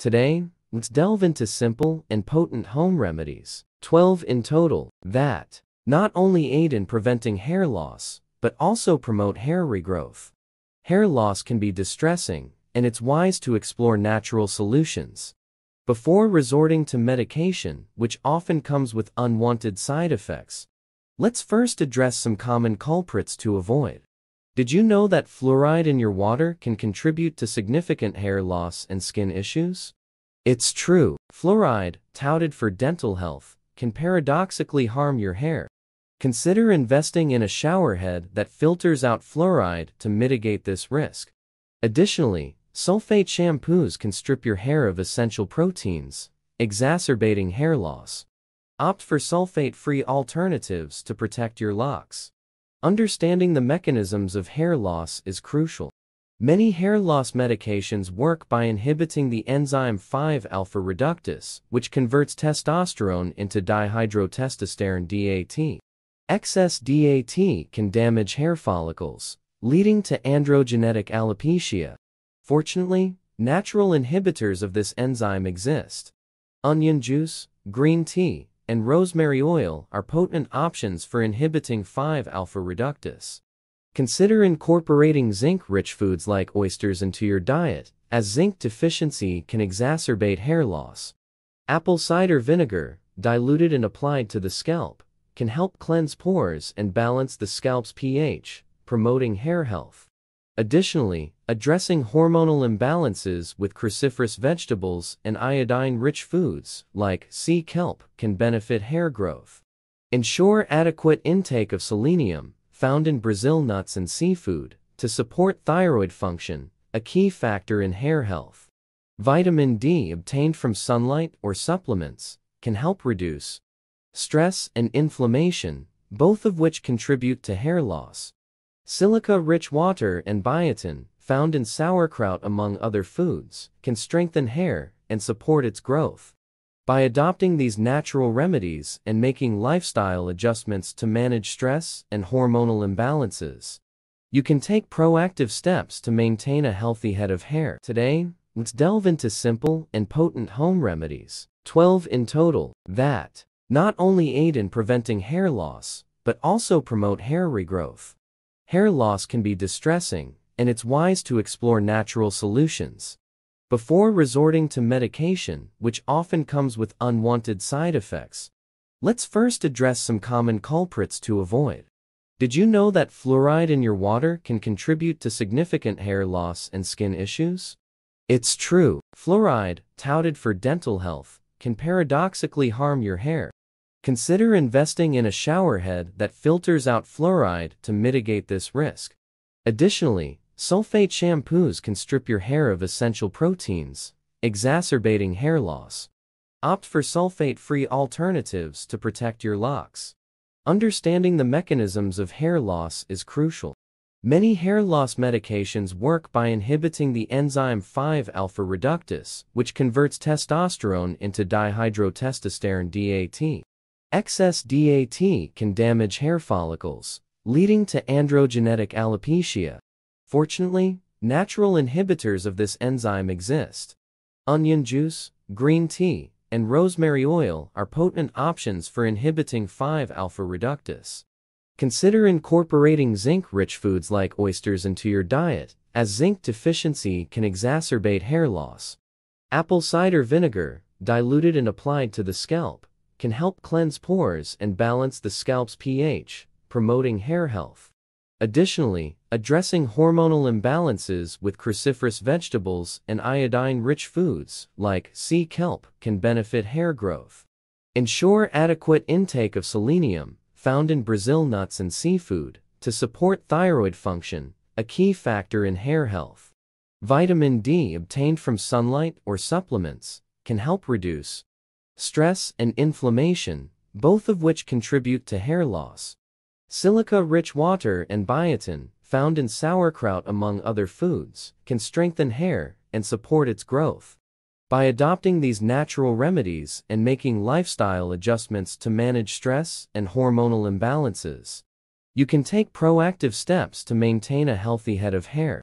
Today, let's delve into simple and potent home remedies, 12 in total, that not only aid in preventing hair loss, but also promote hair regrowth. Hair loss can be distressing, and it's wise to explore natural solutions. Before resorting to medication, which often comes with unwanted side effects, let's first address some common culprits to avoid. Did you know that fluoride in your water can contribute to significant hair loss and skin issues? It's true, fluoride, touted for dental health, can paradoxically harm your hair. Consider investing in a showerhead that filters out fluoride to mitigate this risk. Additionally, sulfate shampoos can strip your hair of essential proteins, exacerbating hair loss. Opt for sulfate-free alternatives to protect your locks. Understanding the mechanisms of hair loss is crucial. Many hair loss medications work by inhibiting the enzyme 5-alpha reductase, which converts testosterone into dihydrotestosterone DHT. Excess DHT can damage hair follicles, leading to androgenetic alopecia. Fortunately, natural inhibitors of this enzyme exist. Onion juice, green tea, and rosemary oil are potent options for inhibiting 5-alpha reductase. Consider incorporating zinc-rich foods like oysters into your diet, as zinc deficiency can exacerbate hair loss. Apple cider vinegar, diluted and applied to the scalp, can help cleanse pores and balance the scalp's pH, promoting hair health. Additionally, addressing hormonal imbalances with cruciferous vegetables and iodine-rich foods, like sea kelp, can benefit hair growth. Ensure adequate intake of selenium, found in Brazil nuts and seafood, to support thyroid function, a key factor in hair health. Vitamin D obtained from sunlight or supplements can help reduce stress and inflammation, both of which contribute to hair loss. Silica-rich water and biotin, found in sauerkraut among other foods, can strengthen hair and support its growth. By adopting these natural remedies and making lifestyle adjustments to manage stress and hormonal imbalances, you can take proactive steps to maintain a healthy head of hair. Today, let's delve into simple and potent home remedies, 12 in total, that not only aid in preventing hair loss, but also promote hair regrowth. Hair loss can be distressing, and it's wise to explore natural solutions. Before resorting to medication, which often comes with unwanted side effects, let's first address some common culprits to avoid. Did you know that fluoride in your water can contribute to significant hair loss and skin issues? It's true, fluoride, touted for dental health, can paradoxically harm your hair. Consider investing in a showerhead that filters out fluoride to mitigate this risk. Additionally, sulfate shampoos can strip your hair of essential proteins, exacerbating hair loss. Opt for sulfate-free alternatives to protect your locks. Understanding the mechanisms of hair loss is crucial. Many hair loss medications work by inhibiting the enzyme 5-alpha reductase, which converts testosterone into dihydrotestosterone DHT. Excess DHT can damage hair follicles, leading to androgenetic alopecia. Fortunately, natural inhibitors of this enzyme exist. Onion juice, green tea, and rosemary oil are potent options for inhibiting 5-alpha reductase. Consider incorporating zinc-rich foods like oysters into your diet, as zinc deficiency can exacerbate hair loss. Apple cider vinegar, diluted and applied to the scalp, can help cleanse pores and balance the scalp's pH, promoting hair health. Additionally, addressing hormonal imbalances with cruciferous vegetables and iodine-rich foods, like sea kelp, can benefit hair growth. Ensure adequate intake of selenium, found in Brazil nuts and seafood, to support thyroid function, a key factor in hair health. Vitamin D obtained from sunlight or supplements can help reduce stress, and inflammation, both of which contribute to hair loss. Silica-rich water and biotin, found in sauerkraut among other foods, can strengthen hair and support its growth. By adopting these natural remedies and making lifestyle adjustments to manage stress and hormonal imbalances, you can take proactive steps to maintain a healthy head of hair.